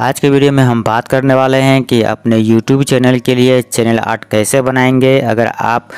आज के वीडियो में हम बात करने वाले हैं कि अपने YouTube चैनल के लिए चैनल आर्ट कैसे बनाएँगे। अगर आप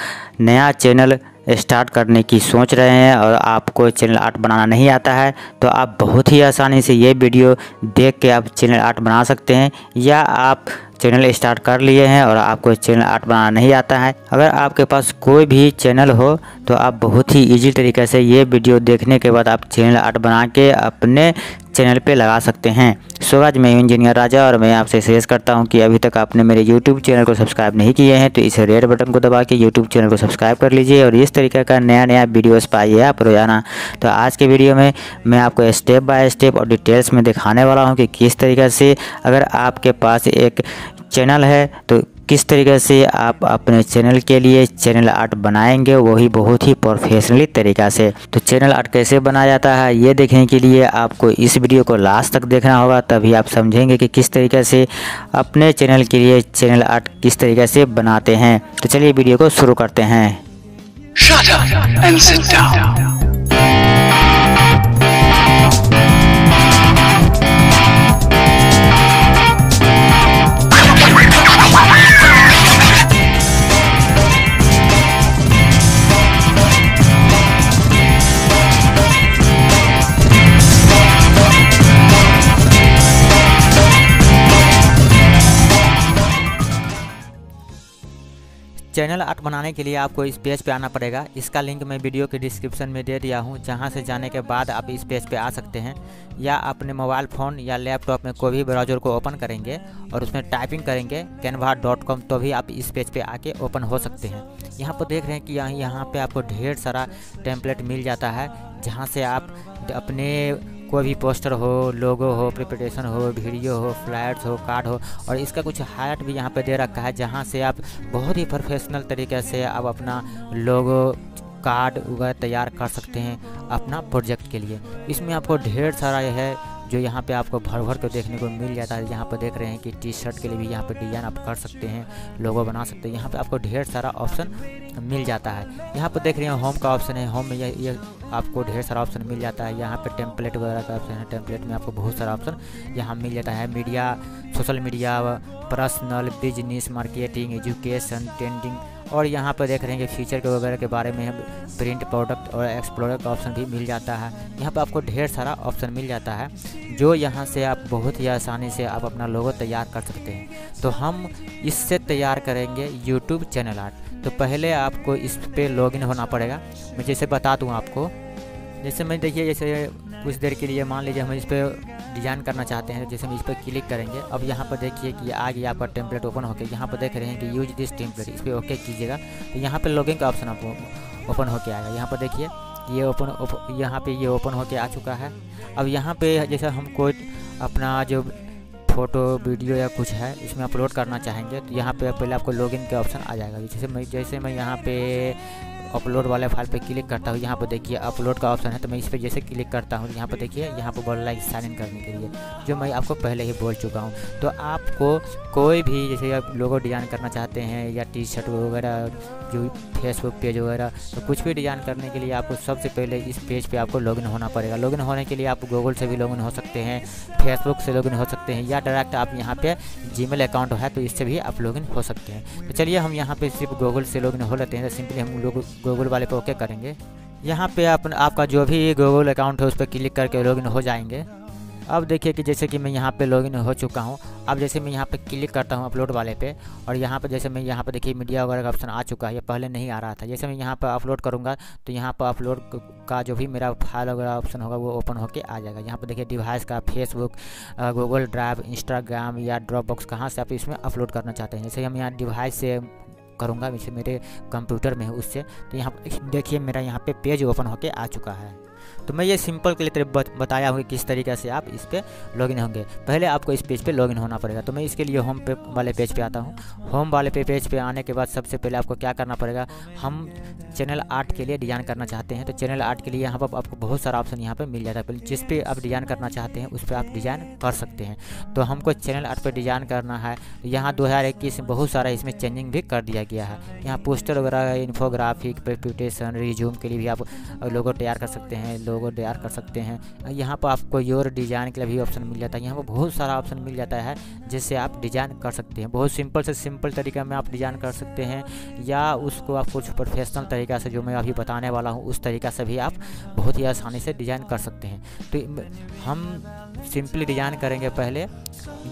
नया चैनल स्टार्ट करने की सोच रहे हैं और आपको चैनल आर्ट बनाना नहीं आता है तो आप बहुत ही आसानी से ये वीडियो देख के आप चैनल आर्ट बना सकते हैं या आप चैनल स्टार्ट कर लिए हैं और आपको चैनल आर्ट बनाना नहीं आता है। अगर आपके पास कोई भी चैनल हो तो आप बहुत ही इजी तरीके से ये वीडियो देखने के बाद आप चैनल आर्ट बना के अपने चैनल पे लगा सकते हैं। स्वराज, मैं इंजीनियर राजा और मैं आपसे सजेस्ट करता हूँ कि अभी तक आपने मेरे यूट्यूब चैनल को सब्सक्राइब नहीं किए हैं तो इस रेड बटन को दबा के यूट्यूब चैनल को सब्सक्राइब कर लीजिए और इस तरीके का नया नया वीडियोस पाइए आप रोज़ाना। तो आज के वीडियो में मैं आपको स्टेप बाय स्टेप और डिटेल्स में दिखाने वाला हूँ कि किस तरीके से अगर आपके पास एक चैनल है तो किस तरीके से आप अपने चैनल के लिए चैनल आर्ट बनाएँगे, वही बहुत ही प्रोफेशनली तरीक़ा से। तो चैनल आर्ट कैसे बनाया जाता है, ये देखने के लिए आपको इस वीडियो को लास्ट तक देखना होगा, तभी आप समझेंगे कि किस तरीके से अपने चैनल के लिए चैनल आर्ट किस तरीके से बनाते हैं। तो चलिए वीडियो को शुरू करते हैं। Shut up and sit down. Channel art बनाने के लिए आपको इस पेज पे आना पड़ेगा। इसका लिंक मैं वीडियो के डिस्क्रिप्शन में दे दिया हूँ। जहाँ से जाने के बाद आप इस पेज पे आ सकते हैं या अपने मोबाइल फ़ोन या लैपटॉप में कोई भी ब्राउज़र को ओपन करेंगे और उसमें टाइपिंग करेंगे कैनवा डॉट कॉम तो भी आप इस पेज पे आके ओपन हो सकते हैं। यहाँ पर देख रहे हैं कि यहाँ यहाँ पर आपको ढेर सारा टेम्पलेट मिल जाता है, जहाँ से आप अपने कोई भी पोस्टर हो, लोगो हो, प्रिपरेशन हो, वीडियो हो, फ्लैट्स हो, कार्ड हो, और इसका कुछ हाइट भी यहाँ पे दे रखा है, जहाँ से आप बहुत ही प्रोफेशनल तरीके से आप अपना लोगो, कार्ड वगैरह तैयार कर सकते हैं अपना प्रोजेक्ट के लिए। इसमें आपको ढेर सारा यह है जो यहाँ पे आपको भर भर कर देखने को मिल जाता है। यहाँ पर देख रहे हैं कि टी शर्ट के लिए भी यहाँ पे डिज़ाइन आप कर सकते हैं लोगो बना सकते हैं। यहाँ पे आपको ढेर सारा ऑप्शन मिल जाता है। यहाँ पर देख रहे हैं होम का ऑप्शन है। होम में ये, ये आपको ढेर सारा ऑप्शन मिल जाता है। यहाँ पे टेम्पलेट वगैरह का ऑप्शन है। टेम्पलेट में आपको बहुत सारा ऑप्शन यहाँ मिल जाता है। Media social media personal business marketing education trending और यहाँ पर देख रहे हैं कि फीचर के वगैरह के बारे में प्रिंट प्रोडक्ट और एक्सप्लोरर का ऑप्शन भी मिल जाता है। यहाँ पर आपको ढेर सारा ऑप्शन मिल जाता है, जो यहाँ से आप बहुत ही आसानी से आप अपना लोगो तैयार कर सकते हैं। तो हम इससे तैयार करेंगे यूट्यूब चैनल आर्ट तो पहले आपको इस पर लॉगिन होना पड़ेगा। मैं जैसे बता दूँ आपको, जैसे मैं देखिए, जैसे कुछ देर के लिए मान लीजिए हम इस पर डिज़ाइन करना चाहते हैं जैसे हम इस पर क्लिक करेंगे। अब यहाँ पर देखिए कि आ गया आपका टेम्पलेट ओपन होकर यहाँ पर देख रहे हैं कि यूज़ दिस टेम्पलेट इस पर ओके कीजिएगा। तो यहाँ पर लॉगिंग का ऑप्शन आपको ओपन होकर आएगा। यहाँ पर देखिए ये ओपन ओप, यहाँ पे ये ओपन होके आ चुका है। अब यहाँ पे जैसे हम कोई अपना जो फ़ोटो वीडियो या कुछ है इसमें अपलोड करना चाहेंगे तो यहाँ पे पहले आपको लॉगिन का ऑप्शन आ जाएगा। जैसे मैं जैसे मैं यहाँ पे अपलोड वाले फ़ाइल पर क्लिक करता हूँ। यहाँ पर देखिए अपलोड का ऑप्शन है तो मैं इस पर जैसे क्लिक करता हूँ, यहाँ पर देखिए, यहाँ पर बोल रहा है साइन इन करने के लिए, जो मैं आपको पहले ही बोल चुका हूँ। तो आपको कोई भी, जैसे आप लोगो डिज़ाइन करना चाहते हैं, या टी शर्ट वगैरह, जो फेसबुक पेज वगैरह तो कुछ भी डिज़ाइन करने के लिए आपको सबसे पहले इस पेज पे आपको लॉगिन होना पड़ेगा। लॉगिन होने के लिए आप गूगल से भी लॉगिन हो सकते हैं फेसबुक से लॉगिन हो सकते हैं, या डायरेक्ट आप यहाँ पे जीमेल अकाउंट है तो इससे भी आप लॉगिन हो सकते हैं। तो चलिए हम यहाँ पे सिर्फ़ गूगल से लॉगिन हो लेते हैं तो सिंपली हम लोग गूगल वाले पे ओके करेंगे। यहाँ पे आप आपका जो भी गूगल अकाउंट है उस पर क्लिक करके लॉगिन हो जाएँगे। अब देखिए कि जैसे कि मैं यहाँ पे लॉगिन हो चुका हूँ, अब जैसे मैं यहाँ पे क्लिक करता हूँ अपलोड वाले पे, और यहाँ पे जैसे मैं यहाँ पे देखिए मीडिया वगैरह का ऑप्शन आ चुका है, ये पहले नहीं आ रहा था। जैसे मैं यहाँ पर अपलोड करूँगा तो यहाँ पर अपलोड का जो भी मेरा फ़ाइल वगैरह ऑप्शन होगा, वो ओपन होकर आ जाएगा। यहाँ पर देखिए डिवाइस का फेसबुक गूगल ड्राइव इंस्टाग्राम या ड्रॉप बॉक्स कहाँ से आप इसमें अपलोड करना चाहते हैं। जैसे हम यहाँ डिवाइस से करूँगा जैसे मेरे कंप्यूटर में है उससे। तो यहाँ, देखिए, मेरा यहाँ पे पेज ओपन होके आ चुका है। तो मैं ये सिंपल के लिए तरफ़ बताया हूँ कि किस तरीके से आप इस पर लॉगिन होंगे। पहले आपको इस पेज पे लॉगिन होना पड़ेगा। तो मैं इसके लिए होम पे वाले पेज पे आता हूँ। होम वाले पे पेज पे आने के बाद सबसे पहले आपको क्या करना पड़ेगा? हम चैनल आर्ट के लिए डिज़ाइन करना चाहते हैं। तो चैनल आर्ट के लिए यहाँ पर आपको बहुत सारा ऑप्शन यहाँ पर मिल जाता है। जिस पे आप डिज़ाइन करना चाहते हैं, उस पर आप डिज़ाइन कर सकते हैं। तो हमको चैनल आर्ट पर डिज़ाइन करना है। यहाँ दो हज़ार इक्कीस में बहुत सारा इसमें चेंजिंग भी कर दिया गया है। यहाँ पोस्टर वगैरह इन्फोग्राफिक प्रेपिटेशन रिज्यूम के लिए भी आप लोगों तैयार कर सकते हैं। लोगो तैयार कर सकते हैं। यहाँ पर आपको योर डिज़ाइन के लिए भी ऑप्शन मिल जाता है। यहाँ पर बहुत सारा ऑप्शन मिल जाता है, जिससे आप डिज़ाइन कर सकते हैं। बहुत सिंपल से सिंपल तरीका में आप डिज़ाइन कर सकते हैं, या उसको आप कुछ प्रोफेशनल तरीका से, जो मैं अभी बताने वाला हूँ, उस तरीका से भी आप बहुत ही आसानी से डिज़ाइन कर सकते हैं। तो हम सिंपली डिज़ाइन करेंगे पहले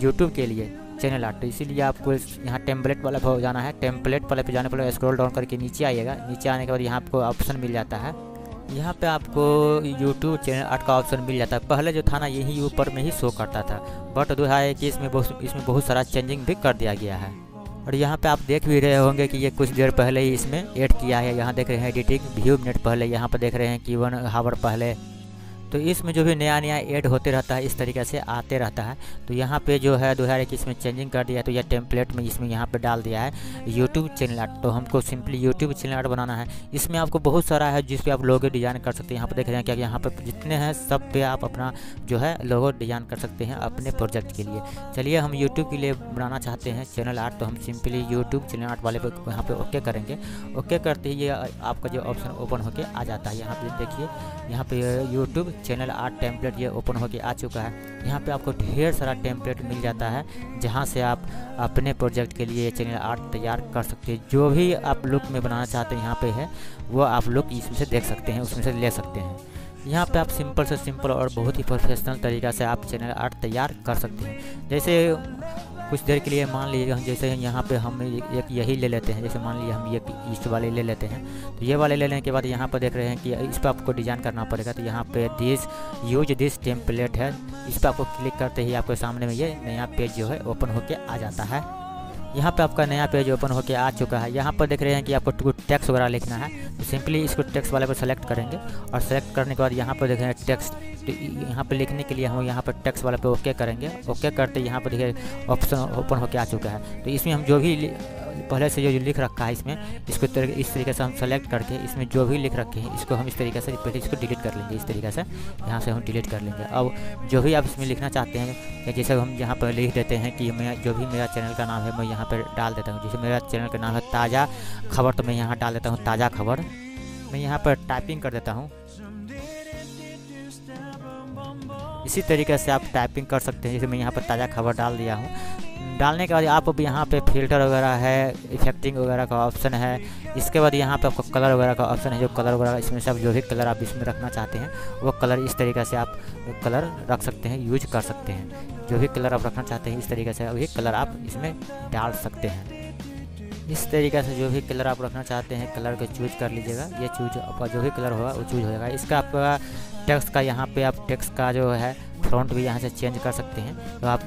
यूट्यूब के लिए चैनल आर्ट तो इसीलिए आपको यहाँ टेम्पलेट वाला पर जाना है। टेम्पलेट वाले पे जाने पर स्क्रॉल डाउन करके नीचे आइएगा। नीचे आने के बाद यहाँ आपको ऑप्शन मिल जाता है। यहाँ पे आपको यूट्यूब चैनल आर्ट का ऑप्शन मिल जाता है। पहले जो था ना, यही ऊपर में ही शो करता था। बट दो है कि इसमें बहुत इसमें बहुत सारा चेंजिंग भी कर दिया गया है। और यहाँ पे आप देख भी रहे होंगे कि ये कुछ देर पहले ही इसमें ऐड किया है। यहाँ देख रहे हैं एडिटिंग व्यू मिनट पहले यहाँ पर देख रहे हैं कि वन हावर पहले तो इसमें जो भी नया नया ऐड होते रहता है, इस तरीके से आते रहता है। तो यहाँ पे जो है, दो हज़ार इक्कीस में चेंजिंग कर दिया है तो यह टेम्पलेट में इसमें यहाँ पे डाल दिया है यूट्यूब चैनल आर्ट तो हमको सिंपली यूट्यूब चैनल आर्ट बनाना है। इसमें आपको बहुत सारा है, जिस पे आप लोगो डिज़ाइन कर सकते हैं। यहाँ पर देख रहे हैं क्या यहाँ पर जितने हैं, सब पे आप अपना जो है लोगो डिज़ाइन कर सकते हैं अपने प्रोजेक्ट के लिए। चलिए हम यूट्यूब के लिए बनाना चाहते हैं चैनल आर्ट तो हम सिंपली यूट्यूब चैनल आर्ट वाले पर यहाँ पर ओके करेंगे। ओके करते ही ये आपका जो ऑप्शन ओपन होकर आ जाता है। यहाँ पर देखिए, यहाँ पर यूट्यूब चैनल आर्ट टेम्पलेट ये ओपन होके आ चुका है। यहाँ पे आपको ढेर सारा टेम्पलेट मिल जाता है, जहाँ से आप अपने प्रोजेक्ट के लिए चैनल आर्ट तैयार कर सकते हैं। जो भी आप लुक में बनाना चाहते हैं यहाँ पे है, वो आप लुक इसमें से देख सकते हैं, उसमें से ले सकते हैं। यहाँ पे आप सिंपल से सिंपल और बहुत ही प्रोफेशनल तरीका से आप चैनल आर्ट तैयार कर सकते हैं। जैसे कुछ देर के लिए मान लीजिए जैसे यहाँ पे हम एक यही ले लेते हैं, जैसे मान लीजिए हम ये इस वाले ले लेते हैं तो ये वाले ले लेने के बाद यहाँ पर देख रहे हैं कि इस पर आपको डिज़ाइन करना पड़ेगा तो यहाँ पे दिस यूज़ दिस टेम्पलेट है, इस पर आपको क्लिक करते ही आपके सामने में ये नया पेज जो है ओपन होकर आ जाता है। यहाँ पे आपका नया पेज ओपन होकर आ चुका है। यहाँ पर देख रहे हैं कि आपको टैक्स वगैरह लिखना है। तो सिंपली इसको टैक्स वाले पर सेलेक्ट करेंगे और सेलेक्ट करने के बाद यहाँ पर देख रहे हैं टैक्स तो यहाँ पर लिखने के लिए हम यहाँ पर टैक्स वाले पर ओके करेंगे। ओके करते यहाँ पर देखिए ऑप्शन ओपन होकर आ चुका है। तो इसमें हम जो भी पहले से जो लिख रखा है इसमें इसको तर, इस तरीके से हम सेलेक्ट करके इसमें जो भी लिख रखे हैं इसको हम इस तरीके से पहले इसको डिलीट कर लेंगे इस तरीके से यहाँ से हम डिलीट कर लेंगे। अब जो भी आप इसमें लिखना चाहते हैं या जैसे हम यहाँ पर लिख देते हैं कि मैं जो भी मेरा चैनल का नाम है मैं यहाँ पर डाल देता हूँ। जैसे मेरा चैनल का नाम है ताज़ा खबर तो मैं यहाँ डाल देता हूँ ताज़ा खबर। मैं यहाँ पर टाइपिंग कर देता हूँ। इसी तरीके से आप टाइपिंग कर सकते हैं। जैसे मैं यहाँ पर ताज़ा खबर डाल दिया हूँ। डालने के बाद आप अब यहाँ पे फ़िल्टर वगैरह है इफेक्टिंग वगैरह का ऑप्शन है। इसके बाद यहाँ पे आपको कलर वगैरह का ऑप्शन है, जो कलर वगैरह, इसमें से आप जो भी कलर आप इसमें रखना चाहते हैं, वो कलर इस तरीके से आप कलर रख सकते हैं यूज़ कर सकते हैं। जो भी कलर आप रखना चाहते हैं, इस तरीके से वही कलर आप इसमें डाल सकते हैं। इस तरीके से जो भी कलर आप रखना चाहते हैं कलर को चूज़ कर लीजिएगा। ये चूज़ आपका जो भी कलर होगा, वो चूज़ हो जाएगा। इसका आपका टेक्स्ट का यहाँ पे आप टैक्स का जो है, फ्रंट भी यहाँ से चेंज कर सकते हैं। तो आप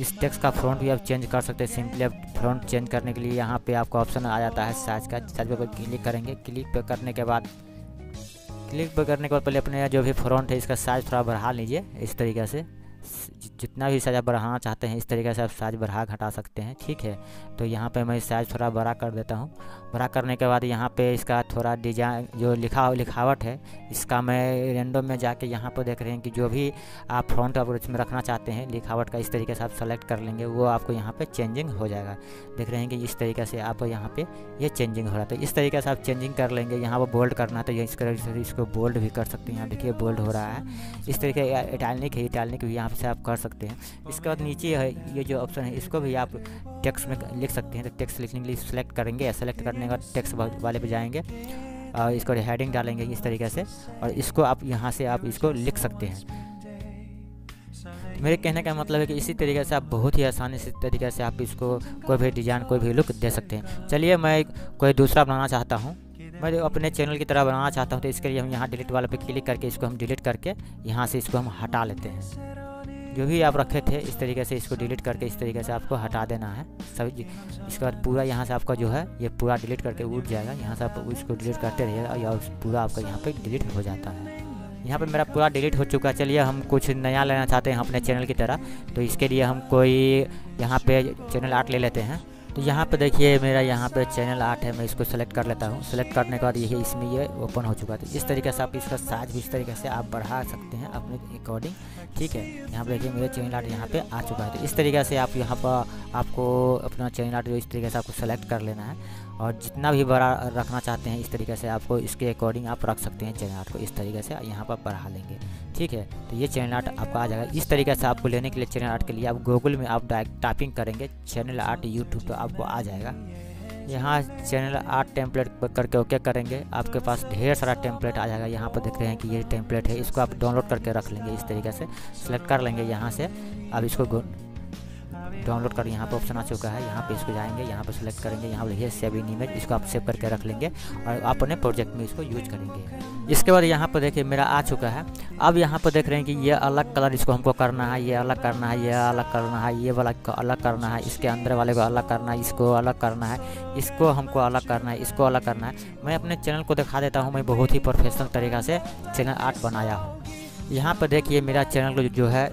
इस टेक्स्ट का फ्रंट भी आप चेंज कर सकते हैं। सिंपली आप फ्रंट चेंज करने के लिए यहाँ पे आपको ऑप्शन आ जाता है साइज़ का। साइज़ पर क्लिक करेंगे। क्लिक पर करने के बाद, क्लिक पर करने के बाद पहले अपने जो भी फ्रंट है, इसका साइज़ थोड़ा बढ़ा लीजिए इस तरीके से, जितना भी साइज़ आप बढ़ाना चाहते हैं, इस तरीके से आप साइज़ बढ़ा घटा सकते हैं। ठीक है? तो यहाँ पे मैं साइज़ थोड़ा बड़ा कर देता हूँ। बड़ा करने के बाद यहाँ पे इसका थोड़ा डिज़ाइन जो लिखा, लिखावट है, इसका मैं रेंडो में जाके यहाँ पर देख रहे हैं कि जो भी आप फ्रंट आप इसमें रखना चाहते हैं, लिखावट का इस तरीके से आप सेलेक्ट कर लेंगे, वो आपको यहाँ पर चेंजिंग हो जाएगा। देख रहे हैं कि इस तरीके से आप यहाँ पर ये चेंजिंग हो रहा है। तो इस तरीके से आप चेंजिंग कर लेंगे, यहाँ पर बोल्ड करना तो इस तरह इसको बोल्ड भी कर सकते हैं। यहाँ देखिए बोल्ड हो रहा है। इस तरीके इटालनिक है इटालनिक भी यहाँ से आप कर सकते हैं। इसके बाद नीचे है, ये जो ऑप्शन है, इसको भी आप टेक्स्ट में लिख सकते हैं। तो टेक्स्ट लिखने के लिए सेलेक्ट करेंगे सेलेक्ट करने के टेक्स्ट वाले पे जाएँगे। और इसको हेडिंग डालेंगे इस तरीके से और इसको आप यहाँ से आप इसको लिख सकते हैं। मेरे कहने का मतलब है कि इसी तरीके से आप बहुत ही आसानी से तरीके से आप इसको कोई भी डिज़ाइन कोई भी लुक दे सकते हैं। चलिए मैं कोई दूसरा बनाना चाहता हूँ। मैं अपने चैनल की तरह बनाना चाहता हूँ तो इसके लिए हम यहाँ डिलीट वाले पे क्लिक करके इसको हम डिलीट करके यहाँ से इसको हम हटा लेते हैं। जो भी आप रखे थे, इस तरीके से इसको डिलीट करके इस तरीके से आपको हटा देना है। सब इसके बाद पूरा यहाँ से आपका जो है, ये पूरा डिलीट करके उठ जाएगा। यहाँ से आप इसको डिलीट करते रहिएगा या पूरा आपका यहाँ पर डिलीट हो जाता है। यहाँ पे मेरा पूरा डिलीट हो चुका है। चलिए हम कुछ नया लेना चाहते हैं अपने चैनल की तरह। तो इसके लिए हम कोई, यहाँ पे चैनल आर्ट ले लेते हैं। तो यहाँ पे देखिए मेरा यहाँ पे चैनल आर्ट है, मैं इसको सेलेक्ट कर लेता हूँ। सेलेक्ट करने के बाद यही इसमें ये ओपन हो चुका था इस तरीके से आप इसका साइज़ भी इस तरीके से आप बढ़ा सकते हैं अपने अकॉर्डिंग ठीक है? यहाँ पे देखिए मेरा चैनल आर्ट यहाँ पे आ चुका है। तो इस तरीके से आप यहाँ पर आपको अपना चैनल आर्ट जो इस तरीके से आपको सेलेक्ट कर लेना है। और जितना भी बड़ा रखना चाहते हैं इस तरीके से आपको इसके अकॉर्डिंग आप रख सकते हैं चैनल आर्ट को इस तरीके से यहाँ पर बढ़ा लेंगे। ठीक है? तो ये चैनल आर्ट आपका आ जाएगा। इस तरीके से आपको लेने के लिए चैनल आर्ट के लिए आप गूगल में आप डायरेक्ट टाइपिंग करेंगे, चैनल आर्ट यूट्यूब तो आपको आ जाएगा। यहाँ चैनल आर्ट टेम्पलेट करके ओके करेंगे। आपके पास ढेर सारा टेम्पलेट आ जाएगा। यहाँ पर देख रहे हैं कि ये टेम्पलेट है, इसको आप डाउनलोड करके रख लेंगे इस तरीके से। सेलेक्ट कर लेंगे यहाँ से। अब इसको डाउनलोड कर यहाँ पर ऑप्शन आ चुका है। यहाँ पे इसको जाएँगे, यहाँ पर सेलेक्ट करेंगे, यहाँ पर लिखिए सेव इन इमेज इसको आप सेव करके रख लेंगे और आप अपने प्रोजेक्ट में इसको यूज़ करेंगे। इसके बाद यहाँ पर देखिए मेरा आ चुका है। अब यहाँ पर देख रहे हैं कि ये अलग कलर इसको हमको करना है, ये अलग करना है, ये अलग करना है, ये वाला अलग करना है, इसके अंदर वाले को अलग करना है, इसको अलग करना है, इसको हमको अलग करना है, इसको अलग करना है। मैं अपने चैनल को दिखा देता हूँ, मैं बहुत ही प्रोफेशनल तरीक़ा से चैनल आर्ट बनाया हूँ। यहाँ पर देखिए मेरा चैनल जो है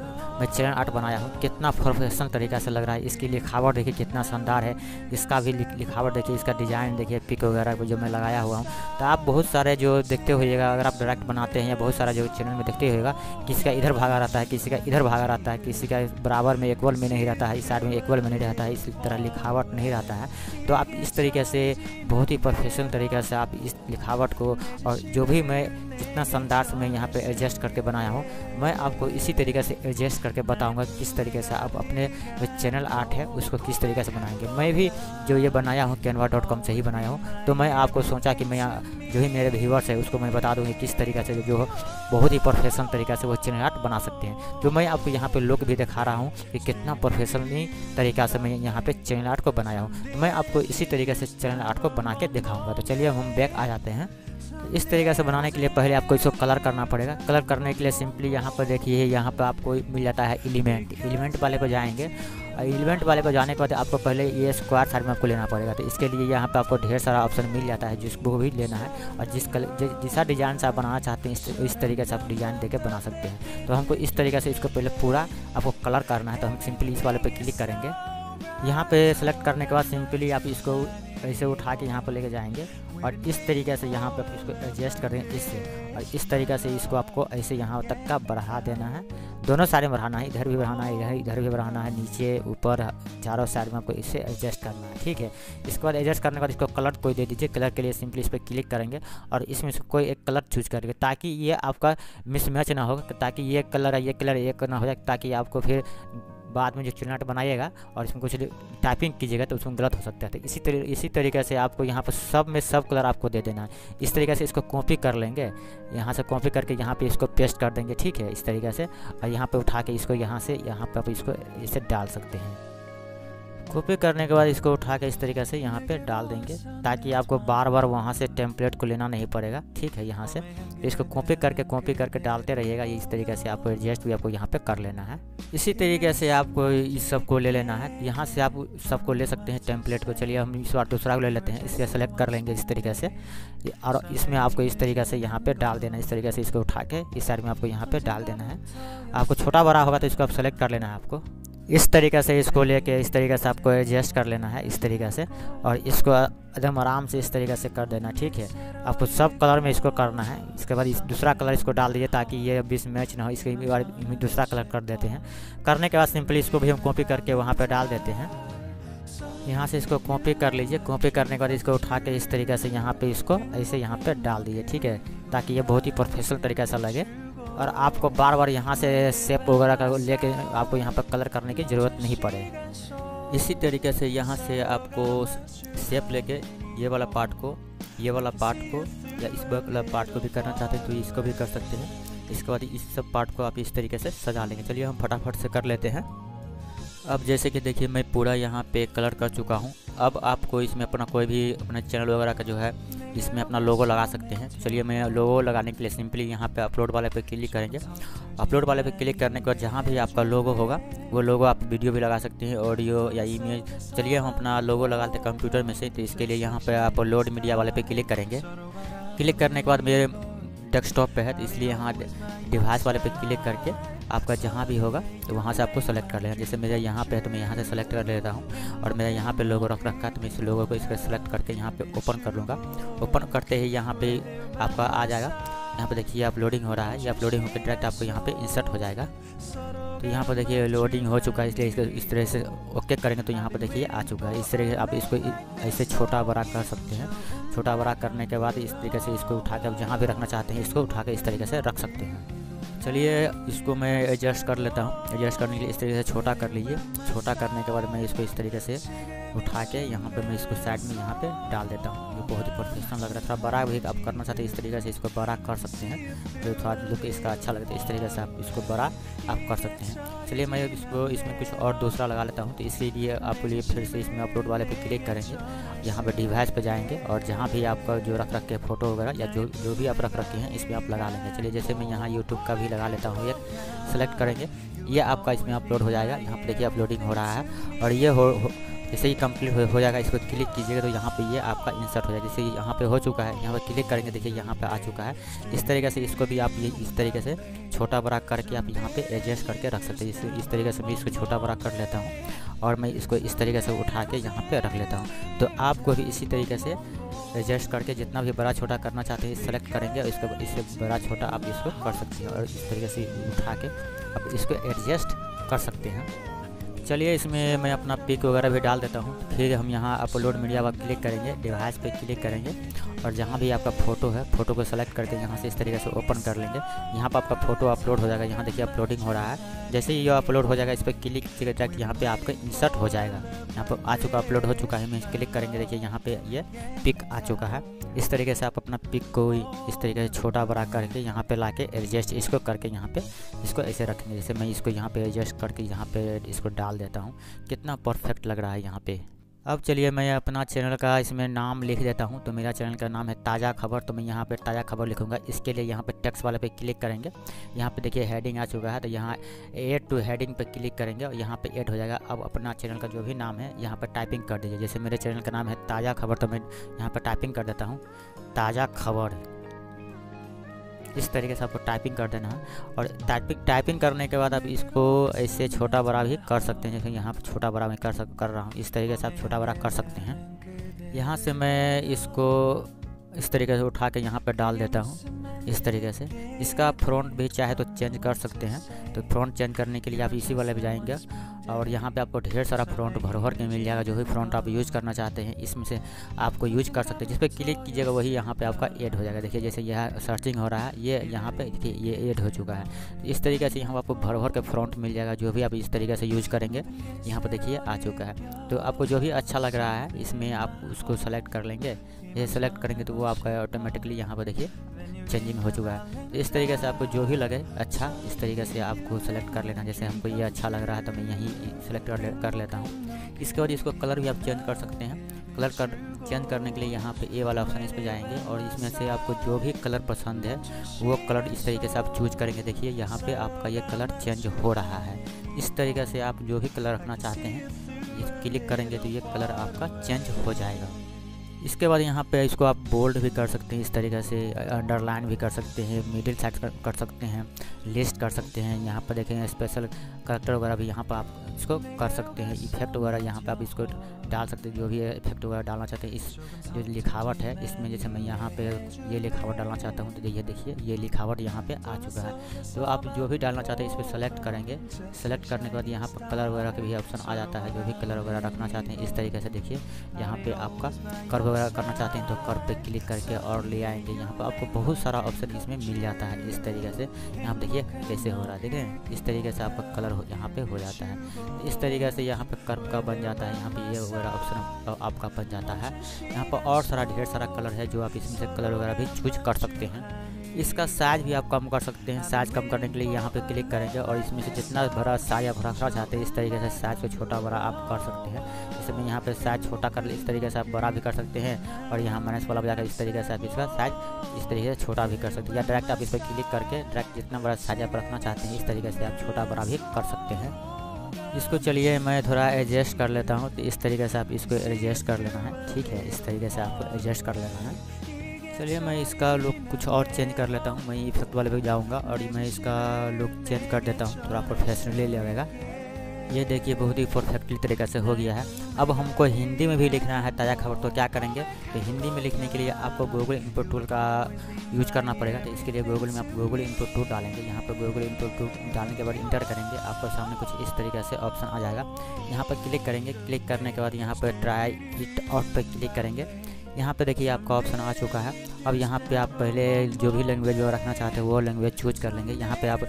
मैं चैनल आर्ट बनाया हूँ। कितना प्रोफेशनल तरीका से लग रहा है। इसकी लिखावट देखिए कितना शानदार है। इसका भी लिखावट देखिए, इसका डिज़ाइन देखिए पिक वगैरह को जो मैं लगाया हुआ हूँ। तो आप बहुत सारे जो देखते होइएगा, अगर आप डायरेक्ट बनाते हैं या बहुत सारा जो चैनल में देखते होइएगा, किसी का इधर भागा रहता है, किसी का इधर भागा रहता है, किसी का बराबर में इक्वल में नहीं रहता है, इस साइड में इक्वल में नहीं रहता है, इस तरह लिखावट नहीं रहता है। तो आप इस तरीके से बहुत ही प्रोफेशनल तरीके से आप इस लिखावट को और जो भी मैं जितना शानदार से मैं यहाँ पर एडजस्ट करके बनाया हूँ, मैं आपको इसी तरीके से एडजस्ट करके बताऊँगा किस तरीके से आप अपने जो चैनल आर्ट है, उसको किस तरीके से बनाएँगे। मैं भी जो ये बनाया हूँ कैनवा डॉट कॉम से ही बनाया हूँ। तो मैं आपको सोचा कि मैं जो ही मेरे व्यूवर्स है, उसको मैं बता दूँगी किस तरीके से जो बहुत ही प्रोफेशनल तरीके से वो चैनल आर्ट बना सकते हैं। तो मैं आपको यहाँ पर लुक भी दिखा रहा हूँ कि कितना प्रोफेशनली तरीका से मैं यहाँ पर चैनल आर्ट को बनाया हूँ। तो मैं आपको इसी तरीके से चैनल आर्ट को बना के दिखाऊँगा। तो चलिए हम बैक आ जाते हैं। इस तरीके से बनाने के लिए पहले आपको इसको कलर करना पड़ेगा। कलर करने के लिए सिंपली यहाँ पर देखिए यहाँ पर आपको मिल जाता है एलिमेंट एलिमेंट वाले को जाएँगे। और एलिमेंट वाले को जाने के बाद आपको पहले ये स्क्वायर साइड में आपको लेना पड़ेगा। तो इसके लिए यहाँ पर आपको ढेर सारा ऑप्शन मिल जाता है जिसको भी लेना है। और जिस कलर जैसा डिज़ाइन से आप बनाना चाहते हैं इस, इस तरीके से आप डिज़ाइन दे बना सकते हैं। तो हमको इस तरीके से इसको पहले पूरा आपको कलर करना है। तो हम सिंपली इस वाले पर क्लिक करेंगे। यहाँ पे सेलेक्ट करने के बाद सिंपली आप इसको ऐसे उठा के यहाँ पर लेके जाएँगे। और इस तरीके से यहाँ पर इसको एडजस्ट कर देंगे इससे और इस तरीके से इसको आपको ऐसे यहाँ तक का बढ़ा देना है। दोनों साइड में बढ़ाना है, इधर भी बढ़ाना है, इधर इधर भी बढ़ाना है, नीचे, ऊपर, चारों साइड में आपको इसे एडजस्ट करना है, ठीक है? इसके बाद एडजस्ट करने के बाद इसको कलर कोई दे दीजिए कलर के लिए सिंपली इस पर क्लिक करेंगे और इसमें से कोई एक कलर चूज़ करेंगे ताकि ये आपका मिसमैच ना हो, ताकि ये कलर ये कलर एक ना हो जाए, ताकि आपको फिर बाद में जो चिलनाट बनाइएगा और इसमें कुछ टाइपिंग कीजिएगा तो उसमें गलत हो सकता है। तो इसी तरी, इसी तरीके से आपको यहाँ पर सब में सब कलर आपको दे देना है। इस तरीके से इसको कॉपी कर लेंगे। यहाँ से कॉपी करके यहाँ पे इसको पेस्ट कर देंगे। ठीक है, इस तरीके से। और यहाँ पर उठा के इसको यहाँ से, यहाँ पर आप इसको इसे डाल सकते हैं। कॉपी करने के बाद इसको उठा के इस तरीके से यहाँ पे डाल देंगे, ताकि आपको बार बार वहाँ से टेम्पलेट को लेना नहीं पड़ेगा। ठीक है, यहाँ से। तो इसको कॉपी करके कॉपी करके डालते रहिएगा। इस तरीके से आपको एडजस्ट भी आपको यहाँ पे कर लेना है। इसी तरीके से आपको इस सबको ले लेना है। यहाँ से आप सबको ले सकते हैं टेम्पलेट को। चलिए, हम इस बार दूसरा को ले लेते हैं। इसे सेलेक्ट कर लेंगे इस तरीके से। और इसमें आपको इस तरीके से यहाँ पर डाल देना इस तरीके से इसको उठा के इस साइड में आपको यहाँ पर डाल देना है। आपको छोटा बड़ा होगा तो इसको आप सेलेक्ट कर लेना है आपको। इस तरीके से इसको लेके इस तरीके से आपको एडजस्ट कर लेना है, इस तरीके से। और इसको एकदम आराम से इस तरीके से कर देना, ठीक है? आपको सब कलर में इसको करना है। इसके बाद इस दूसरा कलर इसको डाल दीजिए ताकि ये बीच मैच ना हो, इसके बार दूसरा कलर कर देते हैं। करने के बाद सिंपली इसको भी हम कॉपी करके वहाँ पर डाल देते हैं। यहाँ से इसको कॉपी कर लीजिए। कॉपी करने के बाद इसको उठा के इस तरीके से यहाँ पे इसको ऐसे यहाँ पे डाल दीजिए, ठीक है? ताकि ये बहुत ही प्रोफेशनल तरीके से लगे। और आपको बार बार यहाँ से सेप वगैरह का लेके आपको यहाँ पर कलर करने की ज़रूरत नहीं पड़े। इसी तरीके से यहाँ से आपको सेप लेके ये वाला पार्ट को, ये वाला पार्ट को या इस वाला पार्ट को भी करना चाहते हैं तो इसको भी कर सकते हैं। इसके बाद इस सब पार्ट को आप इस तरीके से सजा लेंगे। चलिए हम फटाफट से कर लेते हैं। अब जैसे कि देखिए मैं पूरा यहाँ पे कलर कर चुका हूँ। अब आपको इसमें अपना कोई भी अपना चैनल वगैरह का जो है इसमें अपना लोगो लगा सकते हैं। चलिए मैं लोगो लगाने के लिए सिंपली यहाँ पे अपलोड वाले पे क्लिक करेंगे। अपलोड वाले पे क्लिक करने के बाद जहाँ भी आपका लोगो होगा, वो लोगो आप वीडियो भी लगा सकते हैं ऑडियो या इमेज चलिए हम अपना लोगो लगाते हैं कंप्यूटर में से तो इसके लिए यहाँ पर आप लोड मीडिया वाले पे क्लिक करेंगे। क्लिक करने के बाद मेरे डेस्कटॉप पे है तो इसलिए यहाँ डिवाइस वाले पे क्लिक करके आपका जहाँ भी होगा तो वहाँ से आपको सेलेक्ट कर लेना। जैसे मेरा यहाँ पे है तो मैं यहाँ से सेलेक्ट कर लेता हूँ। और मेरा यहाँ पे लोगो रख रखा है तो मैं इस लोगो को इसका सेलेक्ट करके यहाँ पे ओपन कर लूँगा। ओपन करते ही यहाँ पे आपका आ जाएगा। यहाँ पे देखिए अपलोडिंग हो रहा है। ये अपलोडिंग होकर डायरेक्ट आपको यहाँ पे इंसर्ट हो जाएगा। तो यहाँ पर देखिए लोडिंग हो चुका है, इसलिए इसको इस तरह से ओके करेंगे तो यहाँ पर देखिए, आ चुका है। इस तरह से आप इसको ऐसे छोटा बड़ा कर सकते हैं। छोटा बड़ा करने के बाद इस तरीके से इसको उठा के आप जहाँ भी रखना चाहते हैं, इसको उठा के इस तरीके से रख सकते हैं। चलिए इसको मैं एडजस्ट कर लेता हूँ। एडजस्ट करने के लिए इस तरीके से छोटा कर लीजिए। छोटा करने के बाद मैं इसको इस तरीके से उठा के यहाँ पे मैं इसको साइड में यहाँ पे डाल देता हूँ। ये बहुत ही प्रोफेशनल लग रहा है। थोड़ा बड़ा भी आप करना चाहते हैं, इस तरीके से इसको बड़ा कर सकते हैं। तो थोड़ा लुक इसका अच्छा लगता है, इस तरीके से आप इसको बड़ा आप कर सकते हैं। चलिए मैं इसको, इसमें कुछ और दूसरा लगा लेता हूँ। तो इसीलिए आपके लिए फिर से इसमें अपलोड वाले पर क्लिक करेंगे। यहाँ पे डिवाइस पे जाएँगे और जहाँ भी आपका जो रख रख के फ़ोटो वगैरह या जो जो भी आप रख रखे हैं इसमें आप लगा लेंगे। चलिए जैसे मैं यहाँ यूट्यूब का भी लगा लेता हूँ एक सेलेक्ट करेंगे। ये आपका इसमें अपलोड हो जाएगा। यहाँ पर देखिए अपलोडिंग हो रहा है और ये हो, हो जैसे ही कंप्लीट हो, जाएगा इसको क्लिक कीजिएगा तो यहाँ पे ये आपका इंसर्ट हो जाएगा। जैसे यहाँ पे हो चुका है यहाँ पे क्लिक करेंगे देखिए यहाँ पे आ चुका है। इस तरीके से इसको भी आप ये इस तरीके से छोटा बड़ा करके आप यहाँ पे एडजस्ट करके रख सकते हैं। इस तरीके से मैं इसको छोटा बड़ा कर लेता हूँ और मैं इसको इस तरीके से उठा के यहाँ पर रख लेता हूँ। तो आपको भी इसी तरीके से एडजस्ट करके जितना भी बड़ा छोटा करना चाहते हैं सेलेक्ट करेंगे और इसको इससे बड़ा छोटा आप इसको कर सकते हैं और इस तरीके से उठा के आप इसको एडजस्ट कर सकते हैं। चलिए इसमें मैं अपना पिक वगैरह भी डाल देता हूँ। फिर हम यहाँ अपलोड मीडिया पर क्लिक करेंगे डिवाइस पे क्लिक करेंगे और जहाँ भी आपका फ़ोटो है फ़ोटो को सेलेक्ट करके यहाँ से इस तरीके से ओपन कर लेंगे। यहाँ पर आपका फ़ोटो अपलोड हो जाएगा, यहाँ देखिए अपलोडिंग हो रहा है। जैसे ही ये अपलोड हो जाएगा, इस पर क्लिक डायरेक्ट यहाँ पर आपका इंसर्ट हो जाएगा। यहाँ पर आ चुका अपलोड हो चुका है, मैं क्लिक करेंगे, देखिए यहाँ पर ये पिक आ चुका है। इस तरीके से आप अपना पिक को इस तरीके से छोटा बड़ा करके यहाँ पे ला के एडजस्ट इसको करके यहाँ पे इसको ऐसे रखेंगे। जैसे मैं इसको यहाँ पे एडजस्ट करके यहाँ पे इसको डाल देता हूँ। कितना परफेक्ट लग रहा है यहाँ पे। अब चलिए मैं अपना चैनल का इसमें नाम लिख देता हूँ। तो मेरा चैनल का नाम है ताज़ा खबर। तो मैं यहाँ पे ताज़ा खबर लिखूँगा। इसके लिए यहाँ पे टेक्स्ट वाले पे क्लिक करेंगे। यहाँ पे देखिए हेडिंग आ चुका है। तो यहाँ एड टू हेडिंग पे क्लिक करेंगे और यहाँ पे ऐड हो जाएगा। अब अपना चैनल का जो भी नाम है, यहाँ पर टाइपिंग कर दीजिए। जैसे मेरे चैनल का नाम है ताज़ा खबर तो मैं यहाँ पर टाइपिंग कर देता हूँ। ताज़ा खबर। इस तरीके से आपको टाइपिंग कर देना। है और टाइपिंग टाइपिंग करने के बाद आप इसको ऐसे छोटा बड़ा भी कर सकते हैं, जैसे यहाँ पर छोटा बड़ा मैं कर सक, कर रहा हूँ। इस तरीके से आप छोटा बड़ा कर सकते हैं। यहाँ से मैं इसको इस तरीके से उठा के यहाँ पर डाल देता हूँ, इस तरीके से। इसका फ्रंट भी चाहे तो चेंज कर सकते हैं। तो फ्रंट चेंज करने के लिए आप इसी वाले भी जाएँगे। और यहाँ पे आपको ढेर सारा फ्रंट भर भर के मिल जाएगा, जो भी फ्रंट आप यूज़ करना चाहते हैं, इसमें से आपको यूज़ कर सकते हैं। जिस पर क्लिक कीजिएगा, वही यहाँ पे आपका ऐड हो जाएगा। देखिए, जैसे यह सर्चिंग हो रहा है, ये यहाँ पे देखिए, ये ऐड हो चुका है। इस तरीके से यहाँ आपको भर भर के फ्रंट मिल जाएगा, जो भी आप इस तरीके से यूज़ करेंगे, यहाँ पर देखिए, आ चुका है। तो आपको जो भी अच्छा लग रहा है, इसमें आप उसको सेलेक्ट कर लेंगे। ये सेलेक्ट करेंगे तो वो आपका ऑटोमेटिकली यहाँ पर देखिए चेंजिंग हो चुका है। इस तरीके से आपको जो भी लगे अच्छा इस तरीके से आपको सेलेक्ट कर लेना। जैसे हमको ये अच्छा लग रहा है तो मैं यहीं सेलेक्ट कर, ले, कर लेता हूँ। इसके बाद इसको कलर भी आप चेंज कर सकते हैं। कलर कर चेंज करने के लिए यहाँ पे ए वाला ऑप्शन इस पर जाएँगे और इसमें से आपको जो भी कलर पसंद है वो कलर इस तरीके से आप चूज़ करेंगे। देखिए यहाँ पे आपका ये कलर चेंज हो रहा है। इस तरीके से आप जो भी कलर रखना चाहते हैं क्लिक करेंगे तो ये कलर आपका चेंज हो जाएगा। इसके बाद यहाँ पे इसको आप बोल्ड भी कर सकते हैं इस तरीके से अंडरलाइन भी कर सकते हैं मिडिल साइड कर, सकते हैं लिस्ट कर सकते हैं। यहाँ पर देखें स्पेशल करेक्टर वगैरह भी यहाँ पर आप इसको कर सकते हैं। इफ़ेक्ट वगैरह यहाँ पर आप इसको डाल सकते हैं जो भी इफ़ेक्ट वगैरह डालना चाहते हैं। इस जो लिखावट है इसमें जैसे मैं यहाँ पे ये लिखावट डालना चाहता हूँ तो ये देखिए ये लिखावट यहाँ पे आ चुका है। तो आप जो भी डालना चाहते हैं इस पर सेलेक्ट करेंगे। सेलेक्ट करने के बाद यहाँ पर कलर वगैरह का भी ऑप्शन आ जाता है जो भी कलर वगैरह रखना चाहते हैं इस तरीके से देखिए। यहाँ पर आपका कर्व वगैरह करना चाहते हैं तो कर पे क्लिक करके और ले आएँगे। यहाँ पर आपको बहुत सारा ऑप्शन इसमें मिल जाता है। इस तरीके से यहाँ देखिए कैसे हो रहा है देखें इस तरीके से आपका कलर यहाँ पे हो जाता है। इस तरीके से यहाँ पर कर्व का बन जाता है। यहाँ पे ये वगैरह ऑप्शन आपका बन जाता है। यहाँ पर और सारा ढेर सारा कलर है जो आप इसमें से कलर वगैरह भी चूज़ कर सकते हैं। इसका साइज़ भी आप कम कर सकते हैं। साइज़ कम करने के लिए यहाँ पे क्लिक करेंगे और इसमें से जितना बड़ा साइज़ या भरा चाहते हैं, इस तरीके से साइज़ को छोटा बड़ा आप कर सकते हैं। जैसे मैं यहाँ पे साइज़ छोटा कर इस तरीके से आप बड़ा भी कर सकते हैं और यहाँ माइनस वाला बजाकर इस तरीके से आप इसका साइज़ इस तरीके से छोटा भी कर सकते हैं। या डायरेक्ट आप इस पर क्लिक करके डायरेक्ट जितना बड़ा साइज़ आप रखना चाहते हैं, इस तरीके से आप छोटा बड़ा भी कर सकते हैं। इसको चलिए मैं थोड़ा एडजस्ट कर लेता हूँ। तो इस तरीके से आप इसको एडजस्ट कर लेना है। ठीक है, इस तरीके से आपको एडजस्ट कर लेना है। चलिए मैं इसका लुक कुछ और चेंज कर लेता हूँ। मैं इफ़ेक्ट वाले पे जाऊँगा और मैं इसका लुक चेंज कर देता हूँ। थोड़ा प्रोफेशनली लगेगा ये देखिए बहुत ही परफेक्टली तरीके से हो गया है। अब हमको हिंदी में भी लिखना है ताज़ा खबर तो क्या करेंगे? तो हिंदी में लिखने के लिए आपको गूगल इनपुट टूल का यूज़ करना पड़ेगा। तो इसके लिए गूगल में आप गूगल इनपुट टूल डालेंगे। यहाँ पर गूगल इनपुट टूल डालने के बाद इंटर करेंगे। आपको सामने कुछ इस तरीके से ऑप्शन आ जाएगा। यहाँ पर क्लिक करेंगे। क्लिक करने के बाद यहाँ पर ट्राई इट आउट पर क्लिक करेंगे। यहाँ पे देखिए आपका ऑप्शन आ चुका है। अब यहाँ पे आप पहले जो भी लैंग्वेज रखना चाहते हैं वो लैंग्वेज चूज़ कर लेंगे। यहाँ पे आप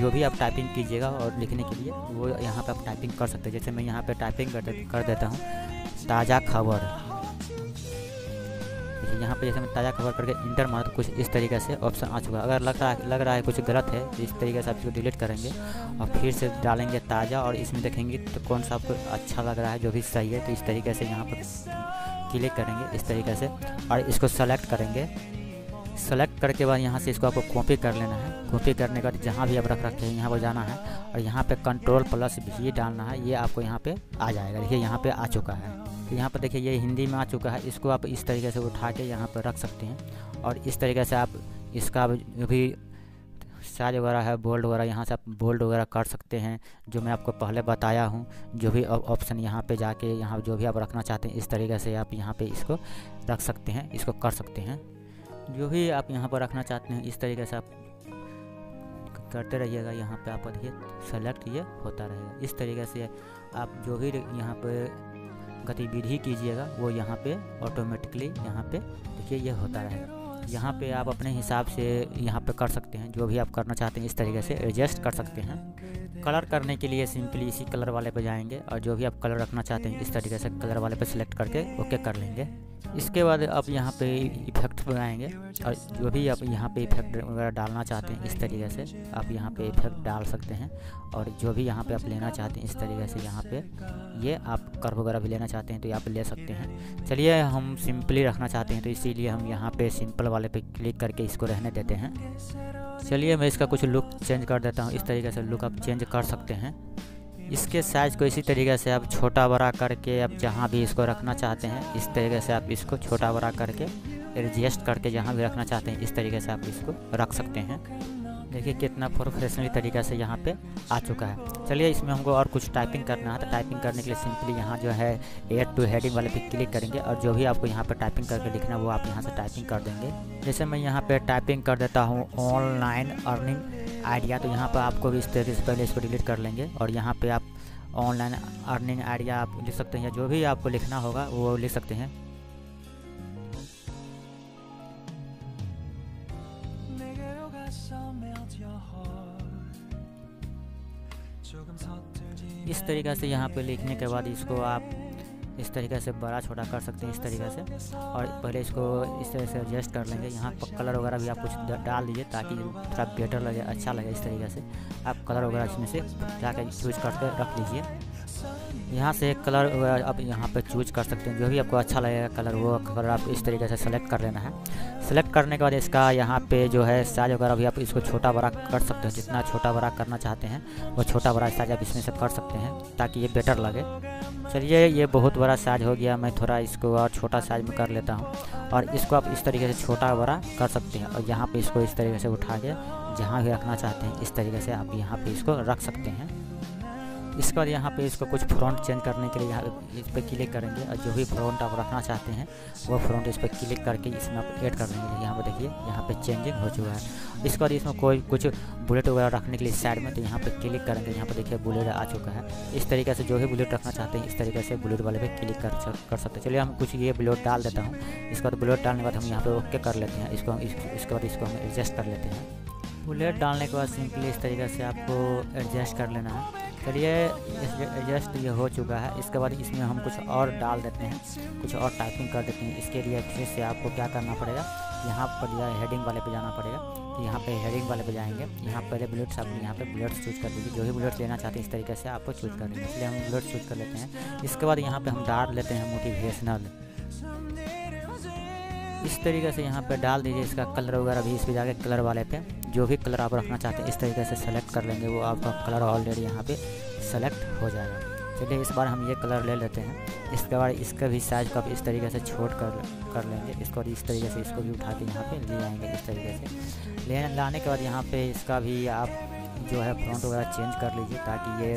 जो भी आप टाइपिंग कीजिएगा और लिखने के लिए वो यहाँ पे आप टाइपिंग कर सकते हैं। जैसे मैं यहाँ पे टाइपिंग कर, कर देता हूँ ताज़ा खबर। यहाँ पे जैसे मैं ताज़ा खबर करके इंटर मार तो कुछ इस तरीके से ऑप्शन आ चुका है। अगर लग रहा है, लग रहा है कुछ गलत है तो इस तरीके से आप इसको डिलीट करेंगे और फिर से डालेंगे ताज़ा और इसमें देखेंगे तो कौन सा आपको अच्छा लग रहा है, जो भी सही है तो इस तरीके से यहाँ पर क्लिक करेंगे इस तरीके से और इसको सेलेक्ट करेंगे। सेलेक्ट करके बाद यहाँ से इसको आपको कॉपी कर लेना है। कॉपी करने के बाद जहाँ भी आप रख रखे हैं, यहाँ पर जाना है और यहाँ पे कंट्रोल प्लस भी डालना है। ये आपको यहाँ पे आ जाएगा। देखिए, यहाँ पे आ चुका है। तो यहाँ पर देखिए, ये हिंदी में आ चुका है। इसको आप इस तरीके से उठा के यहाँ पर रख सकते हैं और इस तरीके से आप इसका भी साइज़ वगैरह है बोल्ड वगैरह यहाँ से आप बोल्ड वगैरह कर सकते हैं, जो मैं आपको पहले बताया हूँ। जो भी ऑप्शन यहाँ पे जाके, यहाँ जो भी आप रखना चाहते हैं, इस तरीके से आप यहाँ पे इसको रख सकते हैं, इसको कर सकते हैं। जो भी आप यहाँ पर रखना चाहते हैं, इस तरीके से आप करते रहिएगा। यहाँ पे आप देखिए सेलेक्ट ये होता रहेगा। इस तरीके से आप जो भी यहाँ पर गतिविधि कीजिएगा वो यहाँ पे ऑटोमेटिकली यहाँ पे देखिए ये होता रहेगा। यहाँ पे आप अपने हिसाब से यहाँ पे कर सकते हैं, जो भी आप करना चाहते हैं, इस तरीके से एडजस्ट कर सकते हैं। कलर करने के लिए सिंपली इसी कलर वाले पे जाएँगे और जो भी आप कलर रखना चाहते हैं, इस तरीके से कलर वाले पे सिलेक्ट करके ओके कर लेंगे। इसके बाद आप यहाँ पे इफ़ेक्ट बनाएँगे और जो भी आप यहाँ पे इफ़ेक्ट वगैरह डालना चाहते हैं, इस तरीके से आप यहाँ पे इफ़ेक्ट डाल सकते हैं और जो भी यहाँ पे आप लेना चाहते हैं, इस तरीके से यहाँ पे ये आप कर वगैरह भी लेना चाहते हैं तो यहाँ पे ले सकते हैं। चलिए, हम सिंपली रखना चाहते हैं तो इसीलिए हम यहाँ पे सिंपल वाले पे क्लिक करके इसको रहने देते हैं। चलिए मैं इसका कुछ लुक चेंज कर देता हूँ। इस तरीके से लुक आप चेंज कर सकते हैं। इसके साइज़ को इसी तरीके से आप छोटा बड़ा करके आप जहाँ भी इसको रखना चाहते हैं, इस तरीके से आप इसको छोटा बड़ा करके एडजस्ट करके जहाँ भी रखना चाहते हैं, इस तरीके से आप इसको रख सकते हैं। देखिए कितना प्रोफेशनली तरीका से यहाँ पे आ चुका है। चलिए, इसमें हमको और कुछ टाइपिंग करना है तो टाइपिंग करने के लिए सिंपली यहाँ जो है एड टू हेडिंग वाले पे क्लिक करेंगे और जो भी आपको यहाँ पे टाइपिंग करके लिखना है, वो आप यहाँ से टाइपिंग कर देंगे। जैसे मैं यहाँ पे टाइपिंग कर देता हूँ ऑनलाइन अर्निंग आइडिया तो यहाँ पर आपको भी इस तरीके से पहले इसको डिलीट कर लेंगे और यहाँ पर आप ऑनलाइन अर्निंग आइडिया आप लिख सकते हैं जो भी आपको लिखना होगा, वो लिख सकते हैं। इस तरीक़े से यहाँ पे लिखने के बाद इसको आप इस तरीके से बड़ा छोटा कर सकते हैं इस तरीके से। और पहले इसको इस तरह से एडजस्ट कर लेंगे। यहाँ पर कलर वगैरह भी आप कुछ डाल दीजिए ताकि थोड़ा बेटर लगे अच्छा लगे इस तरीके से। आप कलर वगैरह इसमें से जाकर चूज़ करके रख लीजिए। यहाँ से कलर वगैरह आप यहाँ पे चूज़ कर सकते हैं। जो भी आपको अच्छा लगेगा कलर वो कलर आप इस तरीके से सेलेक्ट कर लेना है। सेलेक्ट करने के बाद इसका यहाँ पे जो है साइज़ वगैरह भी आप इसको छोटा बड़ा कर सकते हैं। जितना छोटा बड़ा करना चाहते हैं, वो छोटा बड़ा साइज़ आप इसमें से कर सकते हैं, ताकि ये बेटर लगे। चलिए, ये बहुत बड़ा साइज़ हो गया। मैं थोड़ा इसको और छोटा साइज़ में कर लेता हूँ। और इसको आप इस तरीके से छोटा बड़ा कर सकते हैं। और यहाँ पर इसको इस तरीके से उठा के जहाँ भी रखना चाहते हैं, इस तरीके से आप यहाँ पर इसको रख सकते हैं। इसके बाद यहाँ पे इसको कुछ फ्रंट चेंज करने के लिए यहाँ इस पर क्लिक करेंगे और जो भी फ्रंट आप रखना चाहते हैं, वो फ्रंट इस पर क्लिक करके इसमें आप ऐड कर देंगे। यहाँ पर देखिए, यहाँ पे चेंजिंग हो चुका है। इसके बाद इसमें कोई कुछ बुलेट वगैरह रखने के लिए साइड में तो यहाँ पर क्लिक करेंगे। यहाँ पर देखिए बुलेट आ चुका है। इस तरीके से जो भी बुलेट रखना चाहते हैं, इस तरीके से बुलेट वाले पे क्लिक कर कर सकते हैं। चलिए हम कुछ ये बुलेट डाल देता हूँ। इसके बाद बुलेट डालने के बाद हम यहाँ पर ओके कर लेते हैं। इसको हम इसके बाद इसको हम एडजस्ट कर लेते हैं। बुलेट डालने के बाद सिंपली इस तरीके से आपको एडजस्ट कर लेना है। चलिए एडजस्ट ये हो चुका है। इसके बाद इसमें हम कुछ और डाल देते हैं, कुछ और टाइपिंग कर देते हैं। इसके लिए फिर से आपको क्या करना पड़ेगा? यहाँ पर जो है हेडिंग वाले पे जाना पड़ेगा। तो यहाँ पे हेडिंग वाले पे जाएँगे। यहाँ पहले बुलेट्स आप यहाँ पे बुलेट्स चूज़ कर दीजिए। जो भी बुलेट्स लेना चाहते हैं इस तरीके से आपको चूज़ कर देंगे। इसलिए हम बुलेट्स चूज़ कर लेते हैं। इसके बाद यहाँ पे हम डाल लेते हैं मोटिवेशनल इस तरीके से यहाँ पे डाल दीजिए इसका कलर वगैरह भी इस पर जाके कलर वाले पे जो भी कलर आप रखना चाहते हैं इस तरीके से सेलेक्ट कर लेंगे वो आपका कलर ऑलरेडी यहाँ पे सेलेक्ट हो जाएगा। चलिए इस बार हम ये कलर ले लेते हैं। इसके बाद इसका भी साइज़ को आप इस तरीके से छोट कर कर लेंगे। इसको इस तरीके से इसको भी उठा के यहाँ पे ले आएँगे इस तरीके से। ले लाने के बाद यहाँ पे इसका भी आप जो है फ्रंट वगैरह चेंज कर लीजिए ताकि ये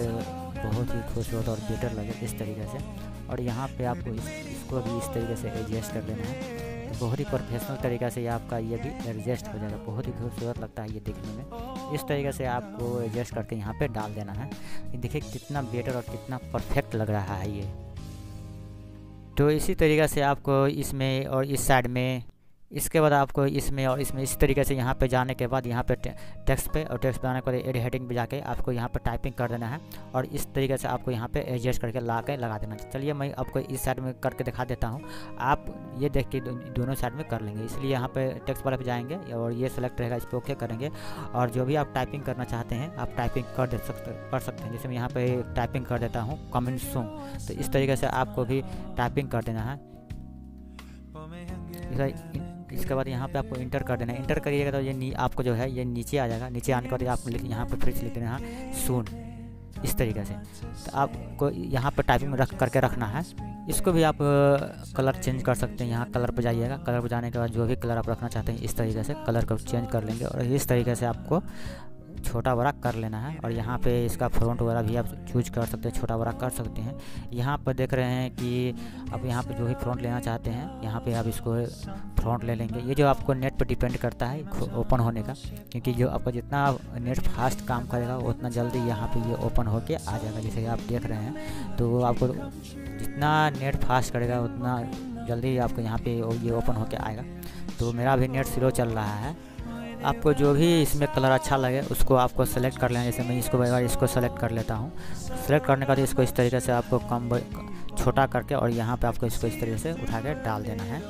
बहुत ही खूबसूरत और बेटर लगे इस तरीके से। और यहाँ पे आपको इस, इसको भी इस तरीके से एडजस्ट कर लेना है। बहुत ही प्रोफेशनल तरीक़े से आपका ये भी एडजस्ट हो जाएगा। बहुत ही खूबसूरत लगता है ये देखने में। इस तरीके से आपको एडजस्ट करके यहाँ पे डाल देना है। देखिए कितना बेटर और कितना परफेक्ट लग रहा है ये। तो इसी तरीक़े से आपको इसमें और इस साइड में इसके बाद आपको इसमें और इसमें इस तरीके से यहाँ पे जाने के बाद यहाँ पे टेक्स्ट पे और टेक्स्ट पे आने के बाद एड हेडिंग पे जाके आपको यहाँ पे टाइपिंग कर देना है और इस तरीके से आपको यहाँ पे एडजस्ट करके ला के लगा देना चलिए मैं आपको इस साइड में करके दिखा देता हूँ। आप ये देख के दोनों साइड में कर लेंगे। इसलिए यहाँ पर टेक्स्ट वाले पर जाएँगे और ये सेलेक्ट रहेगा इस पर ओके करेंगे और जो भी आप टाइपिंग करना चाहते हैं आप टाइपिंग कर दे सकते कर सकते हैं। जैसे मैं यहाँ पर टाइपिंग कर देता हूँ कमेंट सो तो इस तरीके से आपको भी टाइपिंग कर देना है। इसके बाद यहाँ पे आपको इंटर कर देना है। इंटर करिएगा तो ये आपको जो है, ये नीचे आ जाएगा। नीचे आने के बाद आप यहाँ पर फिर से लिख देना है सुन इस तरीके से। तो आपको यहाँ पर टाइपिंग रख, करके रखना है। इसको भी आप कलर चेंज कर सकते हैं। यहाँ कलर पर जाइएगा कलर पर जाने के बाद जो भी कलर आप रखना चाहते हैं, इस तरीके से कलर को चेंज कर लेंगे। और इस तरीके से आपको छोटा बड़ा कर लेना है और यहाँ पे इसका फ्रंट वगैरह भी आप चूज़ कर सकते हैं, छोटा बड़ा कर सकते हैं। यहाँ पर देख रहे हैं कि अब यहाँ पे जो भी फ्रंट लेना चाहते हैं, यहाँ पे आप इसको फ्रंट ले लेंगे। ये जो आपको नेट पर डिपेंड करता है ओपन होने का, क्योंकि जो आपका जितना नेट फास्ट काम करेगा, उतना जल्दी यहाँ पर ये ओपन होके आ जाएगा, जैसे आप देख रहे हैं। तो आपको जितना नेट फास्ट करेगा, उतना जल्दी आपको यहाँ पे ये ओपन होके आएगा। तो मेरा भी नेट स्लो चल रहा है। आपको जो भी इसमें कलर अच्छा लगे, उसको आपको सेलेक्ट कर लेना। जैसे मैं इसको बार बार इसको सेलेक्ट कर लेता हूँ। सेलेक्ट करने का बाद इसको इस तरीके से आपको कम छोटा करके और यहाँ पे आपको इसको इस तरीके से उठा के डाल देना है।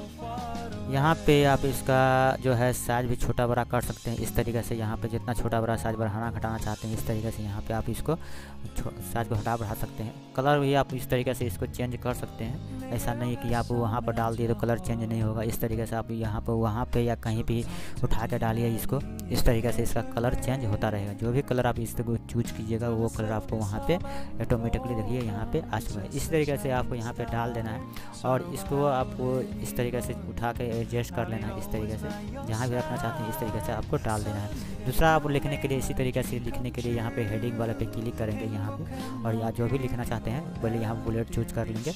यहाँ पे आप इसका जो है साइज़ भी छोटा बड़ा कर सकते हैं। इस तरीके से यहाँ पे जितना छोटा बड़ा साइज़ बढ़ाना घटाना चाहते हैं, इस तरीके से यहाँ पे आप इसको साइज़ को हटा बढ़ा सकते हैं। कलर भी आप इस तरीके से इसको चेंज कर सकते हैं। ऐसा नहीं कि आप वहाँ पर डाल दिए तो कलर चेंज नहीं होगा। इस तरीके से आप यहाँ पर, वहाँ पर या कहीं भी उठा के डालिए इसको, इस तरीके से इसका कलर चेंज होता रहेगा। जो भी कलर आप इसको चूज़ कीजिएगा वो कलर आपको वहाँ पर ऑटोमेटिकली देखिए यहाँ पर आ चुका है। इस तरीके से आपको यहाँ पर डाल देना है और इसको आपको इस तरीके से उठा के एडजस्ट कर लेना है इस तरीके से। जहाँ भी रखना चाहते हैं इस तरीके से आपको डाल देना है। दूसरा आप लिखने के लिए इसी तरीके से लिखने के लिए यहाँ पे हेडिंग वाले पे क्लिक करेंगे यहाँ पे और या जो भी लिखना चाहते हैं पहले यहाँ बुलेट चूज़ कर लेंगे।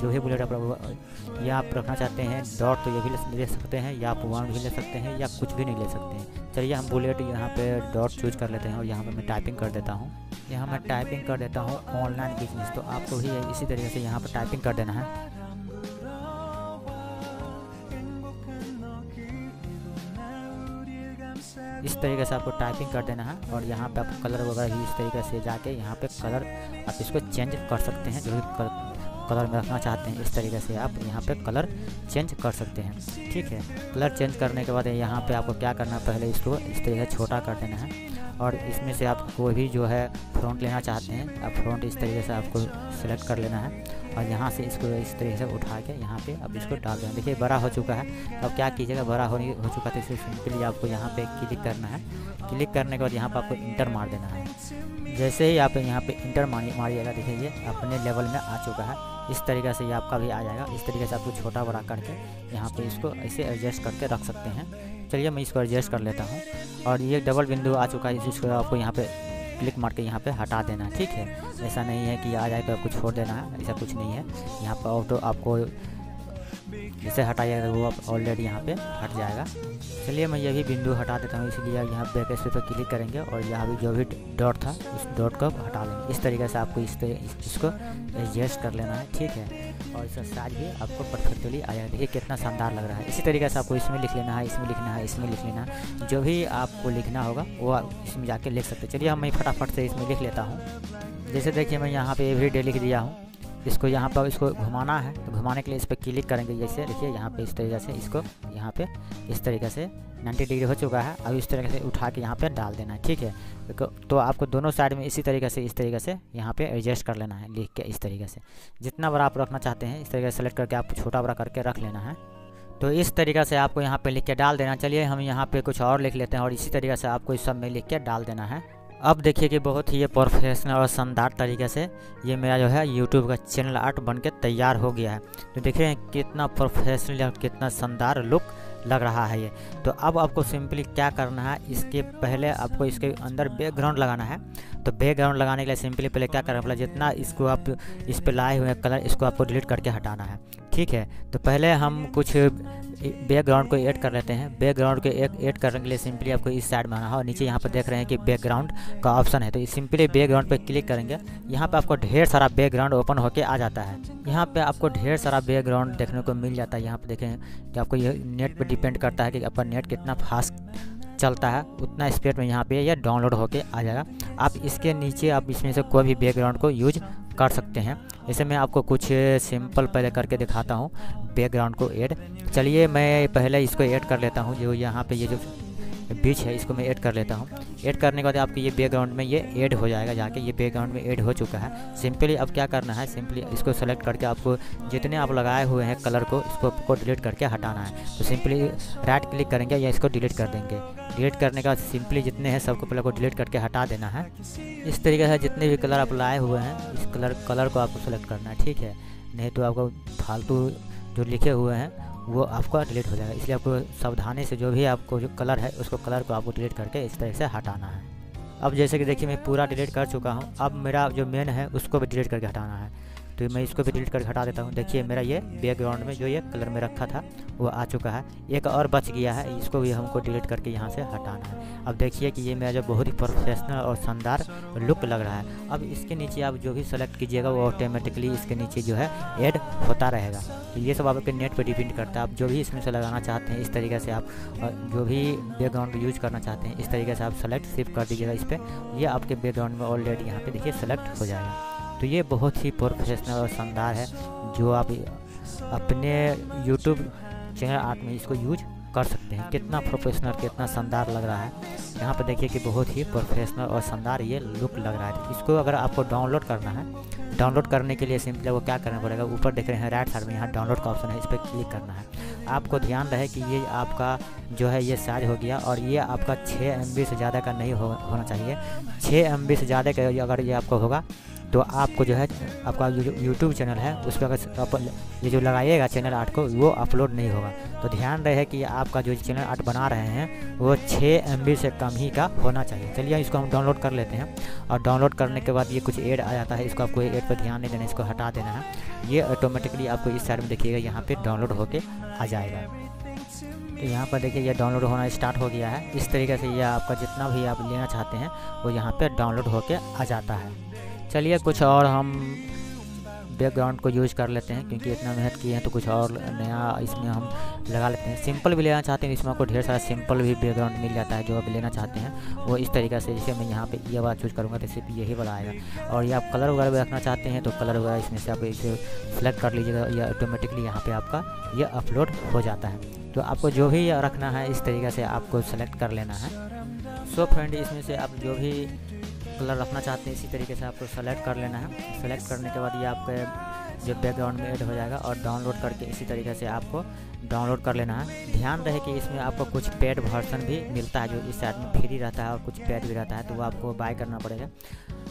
जो भी बुलेट आप या आप रखना चाहते हैं डॉट तो ये भी ले सकते हैं या आप वन भी ले सकते हैं या कुछ भी नहीं ले सकते हैं। चलिए हम बुलेट यहाँ पे डॉट चूज़ कर लेते हैं और यहाँ पर मैं टाइपिंग कर देता हूँ। यहाँ मैं टाइपिंग कर देता हूँ ऑनलाइन बिज़नेस तो आपको भी इसी तरीके से यहाँ पर टाइपिंग कर देना है। इस तरीके से आपको टाइपिंग कर देना है और यहाँ पे आपको कलर वगैरह भी इस तरीके से जाके यहाँ पे कलर आप इसको चेंज कर सकते हैं जो भी कलर में रखना चाहते हैं इस तरीके से आप यहाँ पे कलर चेंज कर सकते हैं। ठीक है कलर चेंज करने के बाद यहाँ पे आपको क्या करना है पहले इसको इस तरीके से छोटा कर देना है। और इसमें से आप कोई भी जो है फ्रंट लेना चाहते हैं, आप फ्रंट इस तरीके से आपको सेलेक्ट कर लेना है और यहाँ से इसको इस तरीके से उठा के यहाँ पे अब इसको डाल देना देखिए, बड़ा हो चुका है। अब क्या कीजिएगा, बड़ा हो हो चुका तो इसे सिंपली आपको यहाँ पे क्लिक करना है। क्लिक करने के बाद यहाँ पर आपको इंटर मार देना है। जैसे ही आप यहाँ पे इंटर मारिएगा, देखिए, ये अपने लेवल में आ चुका है। इस तरीके से ये आपका भी आ जाएगा। इस तरीके से आपको छोटा बड़ा करके यहाँ पे इसको ऐसे एडजस्ट करके रख सकते हैं। चलिए मैं इसको एडजस्ट कर लेता हूँ। और ये डबल बिंदु आ चुका है इसको आपको यहाँ पे क्लिक मार के यहाँ पे हटा देना, ठीक है? ऐसा नहीं है कि आ जाए तो आपको छोड़ देना है ऐसा कुछ नहीं है। यहाँ पर ऑटो आपको जैसे हटाइएगा वो आप ऑलरेडी यहाँ पे हट जाएगा। चलिए मैं ये भी बिंदु हटा देता हूँ, इसलिए यहाँ बैक स्पेस पर क्लिक करेंगे और यहाँ भी जो भी डॉट था उस डॉट को हटा लेंगे इस तरीके से आपको इस इसको एडजस्ट कर लेना है, ठीक है? और इसका साइज़ भी आपको परफेक्टली आया देखिए कितना शानदार लग रहा है। इसी तरीके से आपको इसमें लिख लेना है, इसमें लिखना है, इसमें लिख लेना है। जो भी आपको लिखना होगा, वो इसमें जाके लिख सकते चलिए मैं फटाफट से इसमें लिख लेता हूँ। जैसे देखिए, मैं यहाँ पर एवरी डे लिख दिया हूँ। इसको यहाँ पर इसको घुमाना है। तो घुमाने के लिए इस पर क्लिक करेंगे। जैसे देखिए यहाँ पे इस तरीके से इसको यहाँ पे इस तरीके से 90 डिग्री हो चुका है। अब इस तरीके से उठा के यहाँ पे डाल देना है। ठीक है? तो आपको दोनों साइड में इसी तरीके से, इस तरीके से यहाँ पे एडजस्ट कर लेना है, लिख के इस तरीके से। जितना बड़ा आप रखना चाहते हैं, इस तरीके से सेलेक्ट करके आप छोटा बड़ा करके रख लेना है। तो इस तरीके से आपको यहाँ पे लिख के डाल देना चलिए हम यहाँ पे कुछ और लिख लेते हैं और इसी तरीके से आपको इस सब में लिख के डाल देना है। अब देखिए कि बहुत ही ये प्रोफेशनल और शानदार तरीके से ये मेरा जो है यूट्यूब का चैनल आर्ट बन के तैयार हो गया है। तो देखिए कितना प्रोफेशनल और कितना शानदार लुक लग रहा है ये। तो अब आपको सिंपली क्या करना है, इसके पहले आपको इसके अंदर बैकग्राउंड लगाना है। तो बैकग्राउंड लगाने के लिए सिंपली पहले क्या करना पहले जितना इसको आप इस पर लाए हुए कलर इसको आपको डिलीट करके हटाना है। ठीक है तो पहले हम कुछ बैकग्राउंड को ऐड कर लेते हैं। बैकग्राउंड को एक ऐड करने के लिए सिंपली आपको इस साइड में आना है और नीचे यहाँ पर देख रहे हैं कि बैकग्राउंड का ऑप्शन है। तो सिंपली बैकग्राउंड पर क्लिक करेंगे। यहाँ पर आपको ढेर सारा बैकग्राउंड ओपन होकर आ जाता है। यहाँ पर आपको ढेर सारा बैकग्राउंड देखने को मिल जाता है। यहाँ पर देखें कि आपको ये नेट पर डिपेंड करता है कि आपका नेट कितना फास्ट चलता है। उतना स्पीड में यहाँ पे यह डाउनलोड होके आ जाएगा। आप इसके नीचे, आप इसमें से कोई भी बैकग्राउंड को यूज़ कर सकते हैं। जैसे मैं आपको कुछ सिंपल पहले करके दिखाता हूँ। बैकग्राउंड को ऐड चलिए मैं पहले इसको ऐड कर लेता हूँ, जो यहाँ पे ये जो बीच है, इसको मैं ऐड कर लेता हूँ। ऐड करने के बाद आपके ये बैकग्राउंड में ये ऐड हो जाएगा, जाके ये बैकग्राउंड में ऐड हो चुका है। सिंपली अब क्या करना है? सिंपली इसको सेलेक्ट करके आपको जितने आप लगाए हुए हैं कलर को, इसको आपको डिलीट करके हटाना है। तो सिंपली राइट क्लिक करेंगे या इसको डिलीट कर देंगे। डिलीट करने के बाद सिंपली जितने हैं सबको पहले को डिलीट करके हटा देना है। इस तरीके से जितने भी कलर आप लाए हुए हैं, इस कलर कलर को आपको सेलेक्ट करना है, ठीक है? नहीं तो आपको फालतू जो लिखे हुए हैं वो आपका डिलीट हो जाएगा। इसलिए आपको सावधानी से जो भी आपको जो कलर है, उसको कलर को आपको डिलीट करके इस तरह से हटाना है। अब जैसे कि देखिए, मैं पूरा डिलीट कर चुका हूँ। अब मेरा जो मेन है, उसको भी डिलीट करके हटाना है। तो मैं इसको भी डिलीट करके हटा देता हूँ। देखिए मेरा ये बैकग्राउंड में जो ये कलर में रखा था, वो आ चुका है। एक और बच गया है, इसको भी हमको डिलीट करके यहाँ से हटाना है। अब देखिए कि ये मेरा जो बहुत ही प्रोफेशनल और शानदार लुक लग रहा है। अब इसके नीचे आप जो भी सेलेक्ट कीजिएगा, वो ऑटोमेटिकली इसके नीचे जो है ऐड होता रहेगा। तो ये सब आपके नेट पर डिपेंड करता है। आप जो भी इसमें से लगाना चाहते हैं, इस तरीके से आप जो भी बैकग्राउंड यूज़ करना चाहते हैं, इस तरीके से आप सेलेक्ट सिर्फ़ कर दीजिएगा इस पर यह आपके बैकग्राउंड में ऑलरेडी यहाँ पे देखिए सेलेक्ट हो जाएगा। तो ये बहुत ही प्रोफेशनल और शानदार है जो आप अपने यूट्यूब चैनल आर्ट में इसको यूज़ कर सकते हैं। कितना प्रोफेशनल कितना शानदार लग रहा है। यहाँ पर देखिए कि बहुत ही प्रोफेशनल और शानदार ये लुक लग रहा है। इसको अगर आपको डाउनलोड करना है डाउनलोड करने के लिए सिंपली वो क्या करना पड़ेगा? ऊपर देख रहे हैं राइट साइड में यहाँ डाउनलोड का ऑप्शन है इस पर क्लिक करना है। आपको ध्यान रहे कि ये आपका जो है ये साइज़ हो गया और ये आपका छः एम से ज़्यादा का नहीं हो, होना चाहिए। छः एम से ज़्यादा का अगर ये आपको होगा तो आपको जो है, आपका जो यूट्यूब चैनल है, उस पर अगर ये जो लगाइएगा चैनल आर्ट को, वो अपलोड नहीं होगा। तो ध्यान रहे कि आपका जो चैनल आर्ट बना रहे हैं, वो छः एम से कम ही का होना चाहिए। चलिए इसको हम डाउनलोड कर लेते हैं और डाउनलोड करने के बाद ये कुछ एड आ जाता है, इसको आपको एड पर ध्यान नहीं देना, इसको हटा देना है। ये ऑटोमेटिकली आपको इस साइड में देखिएगा, यहाँ पर डाउनलोड होकर आ जाएगा। तो यहाँ पर देखिए, ये डाउनलोड होना स्टार्ट हो गया है। इस तरीके से ये आपका जितना भी आप लेना चाहते हैं, वो यहाँ पर डाउनलोड होकर आ जाता है। चलिए कुछ और हम बैकग्राउंड को यूज़ कर लेते हैं, क्योंकि इतना मेहनत किए हैं तो कुछ और नया इसमें हम लगा लेते हैं। सिंपल भी लेना चाहते हैं, इसमें आपको ढेर सारा सिंपल भी बैकग्राउंड मिल जाता है, जो आप लेना चाहते हैं। वो इस तरीके से जैसे मैं यहाँ पे ये वाला चूज़ करूँगा तो सिर्फ़ यही वाला आएगा। और ये आप कलर वगैरह भी रखना चाहते हैं तो कलर वगैरह इसमें से आप इसे सेलेक्ट कर लीजिएगा, या ऑटोमेटिकली यहाँ पर आपका ये अपलोड हो जाता है। तो आपको जो भी रखना है, इस तरीके से आपको सेलेक्ट कर लेना है। सो फ्रेंड इसमें से आप जो भी कलर रखना चाहते हैं, इसी तरीके से आपको सेलेक्ट कर लेना है। सेलेक्ट करने के बाद ये आपके जो बैकग्राउंड में ऐड हो जाएगा और डाउनलोड करके इसी तरीके से आपको डाउनलोड कर लेना है। ध्यान रहे कि इसमें आपको कुछ पेड वर्सन भी मिलता है, जो इस साइड में फ्री रहता है और कुछ पेड भी रहता है तो वो आपको बाय करना पड़ेगा।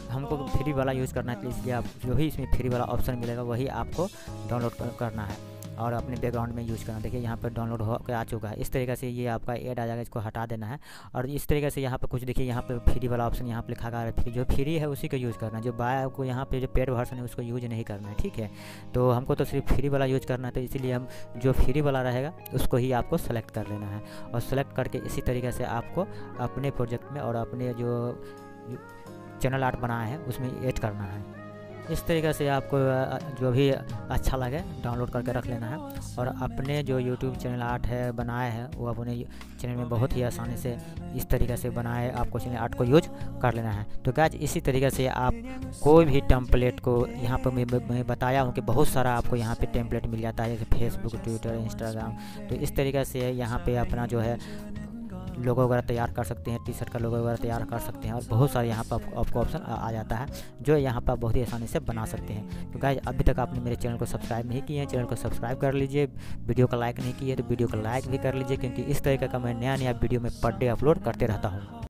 हमको फ्री वाला यूज़ करना है तो इसलिए आप जो भी इसमें फ्री वाला ऑप्शन मिलेगा, वही आपको डाउनलोड करना है। और अपने बैकग्राउंड में यूज़ करना। देखिए, यहाँ पर डाउनलोड हो के आ चुका है। इस तरीके से ये आपका एड आ जाएगा, इसको हटा देना है। और इस तरीके से यहाँ पर कुछ, देखिए, यहाँ पर फ्री वाला ऑप्शन यहाँ पर लिखा गया है। जो फ्री है, उसी को यूज़ करना है। जो बाय को यहाँ पर जो पेड वर्सन है, उसको यूज़ नहीं करना है, ठीक है? तो हमको तो सिर्फ़ फ्री वाला यूज़ करना है तो इसीलिए हम जो फ्री वाला रहेगा, उसको ही आपको सेलेक्ट कर लेना है। और सेलेक्ट करके इसी तरीके से आपको अपने प्रोजेक्ट में और अपने जो चैनल आर्ट बनाया है, उसमें ऐड करना है। इस तरीके से आपको जो भी अच्छा लगे डाउनलोड करके रख लेना है। और अपने जो यूट्यूब चैनल आर्ट है बनाए हैं वो अपने चैनल में बहुत ही आसानी से इस तरीके से बनाए आपको चैनल आर्ट को यूज़ कर लेना है। तो गैज इसी तरीके से आप कोई भी टेम्पलेट को यहाँ पर मैं, बताया हूँ कि बहुत सारा आपको यहाँ पर टेम्पलेट मिल जाता है जैसे फेसबुक ट्विटर इंस्टाग्राम तो इस तरीके से यहाँ पर अपना जो है लोगो वगैरह तैयार कर सकते हैं टी शर्ट का लोगो वगैरह तैयार कर सकते हैं और बहुत सारे यहाँ पर आपको ऑप्शन आ जाता है, जो यहाँ पर बहुत ही आसानी से बना सकते हैं। तो गाइज़ अभी तक आपने मेरे चैनल को सब्सक्राइब नहीं किए हैं चैनल को सब्सक्राइब कर लीजिए वीडियो का लाइक नहीं किया तो वीडियो को लाइक भी कर लीजिए, क्योंकि इस तरीके का मैं नया नया वीडियो में पर डे अपलोड करते रहता हूँ।